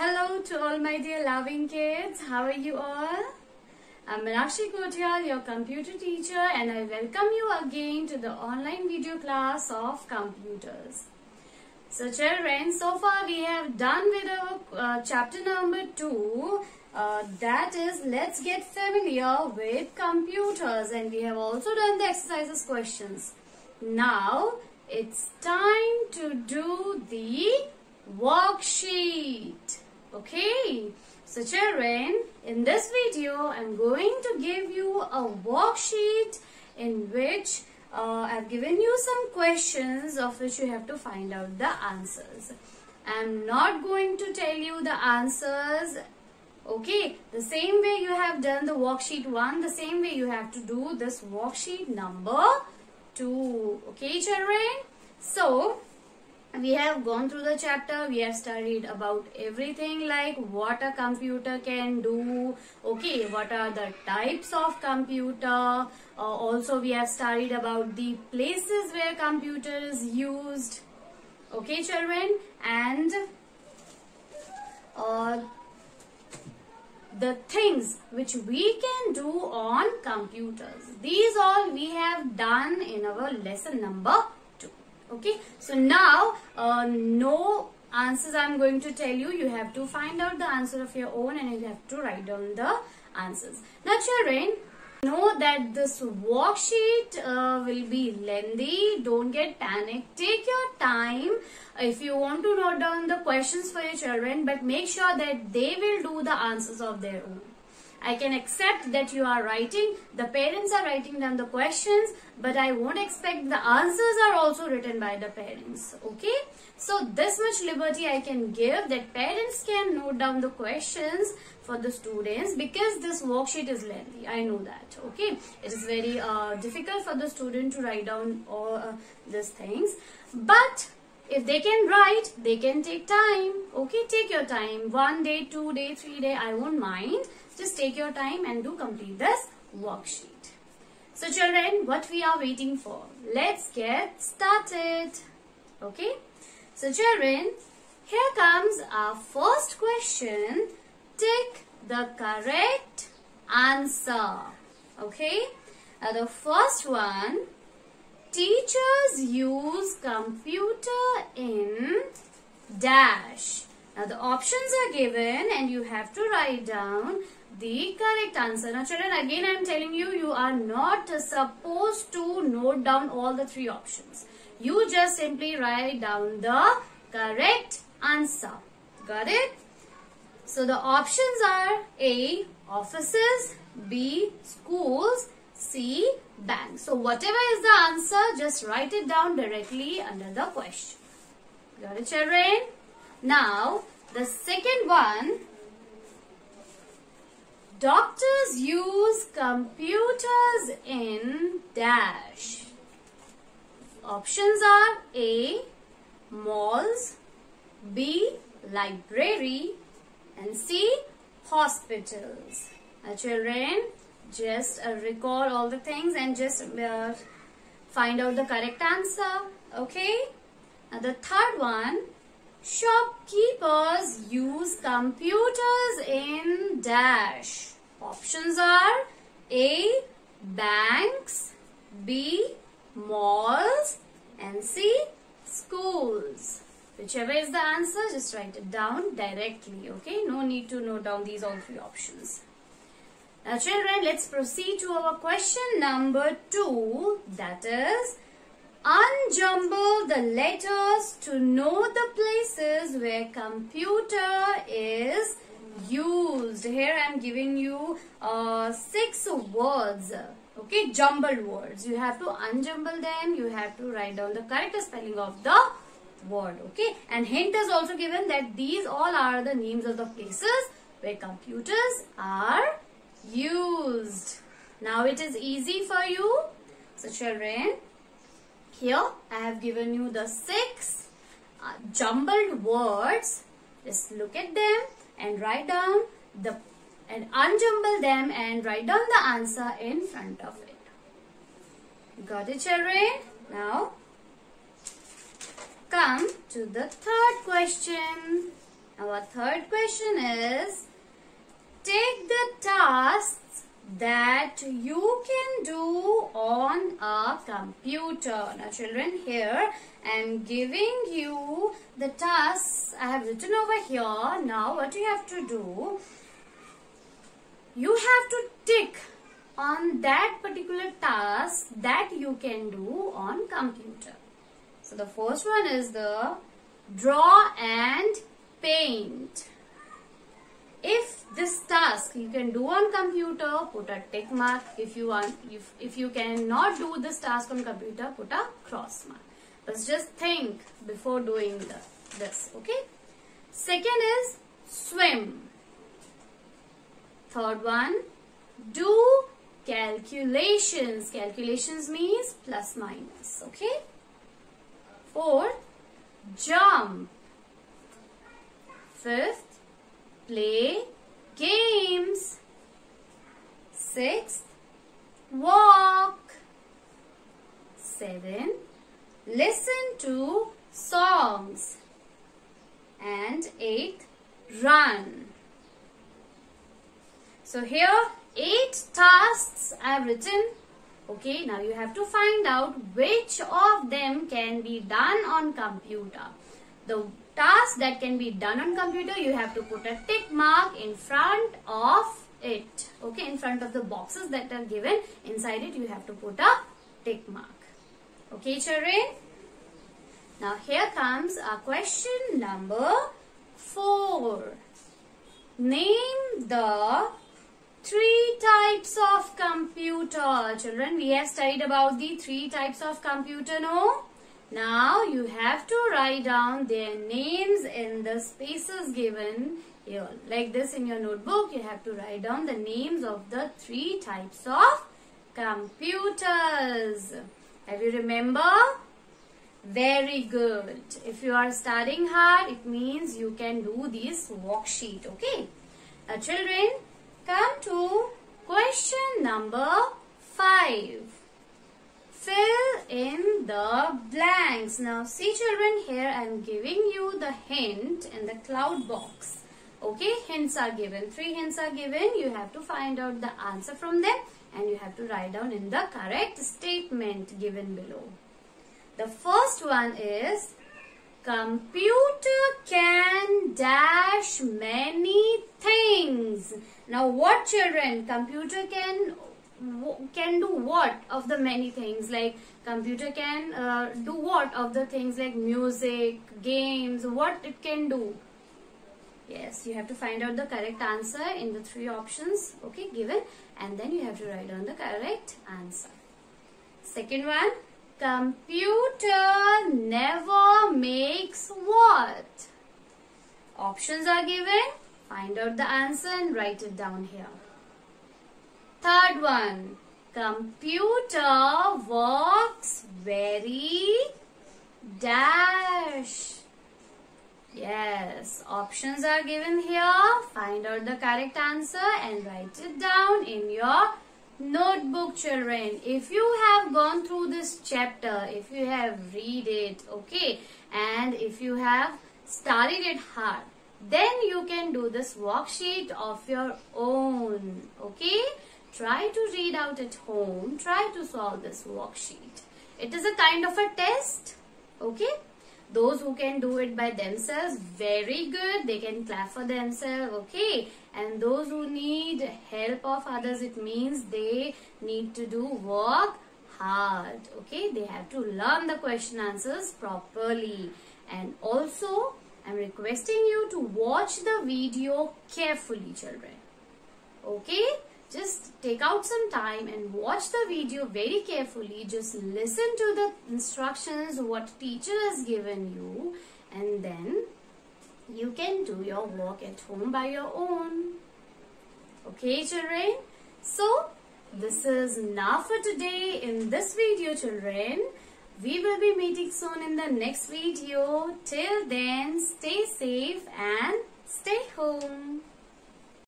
Hello to all my dear loving kids. How are you all? I'm Meenakshi Kothiyal, your computer teacher and I welcome you again to the online video class of computers. So children, so far we have done with our uh, chapter number 2 uh, that is let's get familiar with computers and we have also done the exercises questions. Now it's time to do the worksheet. Okay. So children, in this video, I'm going to give you a worksheet in which uh, I've given you some questions of which you have to find out the answers. I'm not going to tell you the answers. Okay, the same way you have done the worksheet 1, the same way you have to do this worksheet number 2. Okay, children? So, we have gone through the chapter we have studied about everything like what a computer can do okay what are the types of computer uh, also we have studied about the places where computer is used okay children and uh, the things which we can do on computers. These all we have done in our lesson number okay? So now uh, no answers i'm going to tell you. You have to find out the answer of your own and you have to write down the answers. Now children know that this worksheet uh, will be lengthy. Don't get panicked. Take your time. If you want to note down the questions for your children but make sure that they will do the answers of their own I can accept that you are writing, the parents are writing down the questions, but I won't expect the answers are also written by the parents. Okay? So this much liberty I can give that parents can note down the questions for the students because this worksheet is lengthy. I know that. Okay? It is very uh, difficult for the student to write down all uh, these things. But if they can write, they can take time. Okay, take your time. One day, two day, three day, I won't mind. Just take your time and do complete this worksheet. So children, what we are waiting for? Let's get started. Okay. So children, here comes our first question. Take the correct answer. Okay. Now the first one, teachers use computer in dash. Now the options are given and you have to write down the correct answer. Now children again I am telling you you are not supposed to note down all the three options. You just simply write down the correct answer. Got it? So the options are A. Offices B. Schools C. Bank. So whatever is the answer just write it down directly under the question. Got it children? Now the second one Doctors use computers in dash. Options are A. Malls B. Library and C. Hospitals. Now children, just uh, recall all the things and just uh, find out the correct answer. Okay. Now the third one. Shopkeepers use computers in dash. Options are A. Banks B. Malls and C. Schools. Whichever is the answer, just write it down directly. Okay, no need to note down these all three options. Now children, let's proceed to our question number 2. That is, unjumble the letters to know the places where computer is used. Here I am giving you uh, six words. Okay, jumbled words. You have to unjumble them. You have to write down the correct spelling of the word. Okay, and hint is also given that these all are the names of the places where computers are used. Now it is easy for you. So children, here I have given you the six uh, jumbled words. Just look at them and write down the and unjumble them and write down the answer in front of it. Got it children? Now come to the third question. Our third question is take the tasks that you can do on a computer. Now children here I am giving you the tasks I have written over here. Now what you have to do you have to tick on that particular task that you can do on computer. So the first one is the draw and paint. If this task you can do on computer, put a tick mark. If you want, if, if you cannot do this task on computer, put a cross mark. Let's just think before doing the, this, okay? Second is swim. Third one, do calculations. Calculations means plus minus, okay? Fourth, jump. Fifth, play games. Sixth, walk. Seven, listen to songs. And eighth, run. So here, eight tasks I have written Okay, now you have to find out which of them can be done on computer. The task that can be done on computer, you have to put a tick mark in front of it. Okay, in front of the boxes that are given. Inside it, you have to put a tick mark. Okay, children? Now here comes a question number 4. Name the three types of computer. Children, we have studied about the three types of computer, no? Now, you have to write down their names in the spaces given here. Like this in your notebook, you have to write down the names of the three types of computers. Have you remember? Very good. If you are studying hard, it means you can do this worksheet, okay? Now, children, Come to question number 5. Fill in the blanks. Now see children here I am giving you the hint in the cloud box. Okay, hints are given. Three hints are given. You have to find out the answer from them and you have to write down in the correct statement given below. The first one is Computer can dash many things. Now what children? Computer can can do what of the many things like computer can uh, do what of the things like music, games, what it can do. Yes, you have to find out the correct answer in the three options okay given and then you have to write down the correct answer. Second one, Computer never makes what? Options are given. Find out the answer and write it down here. Third one. Computer works very dash. Yes, options are given here. Find out the correct answer and write it down in your notebook children if you have gone through this chapter if you have read it okay and if you have studied it hard then you can do this worksheet of your own okay try to read out at home. Try to solve this worksheet. It is a kind of a test okay? Those who can do it by themselves very good. They can clap for themselves okay? And those who need help of others it means they need to do work hard okay? They have to learn the question answers properly. And also i'm requesting you to watch the video carefully children okay just take out some time and watch the video very carefully. Just listen to the instructions what teacher has given you and then you can do your work at home by your own. Okay children? So this is enough for today in this video children. We will be meeting soon in the next video. Till then stay safe and stay home.